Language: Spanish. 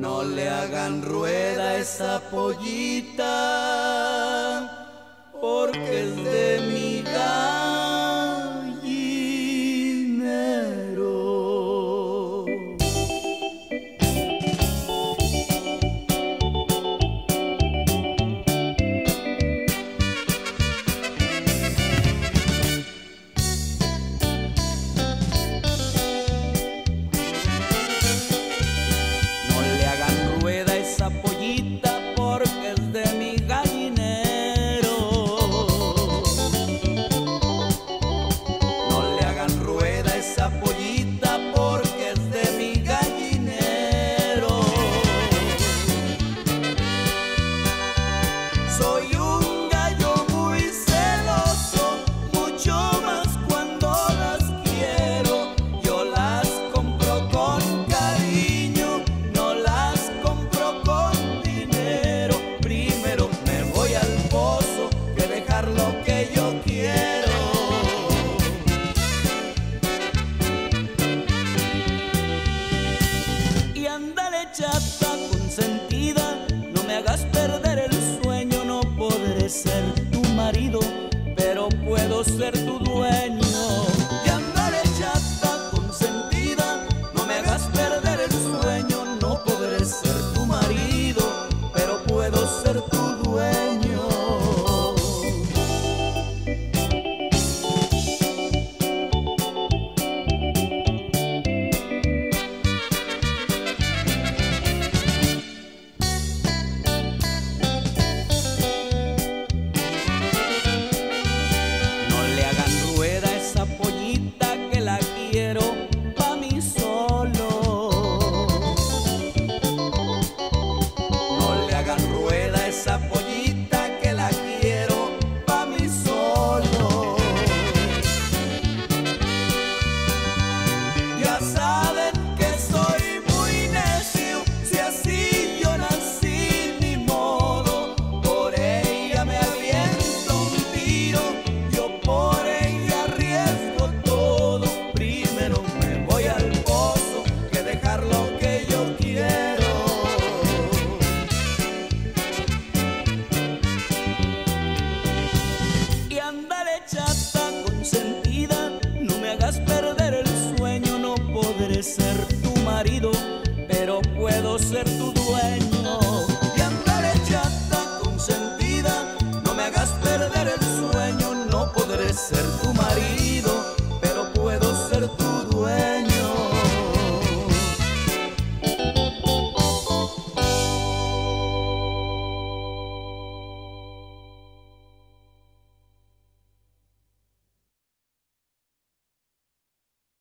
No le hagan rueda esa pollita, porque es de chata consentida, no me hagas perder el sueño, no podré ser tu marido, pero puedo ser tu dueño. Llámale chata consentida, no me hagas perder el sueño, no podré ser tu marido, pero puedo ser tu dueño. ser tu marido.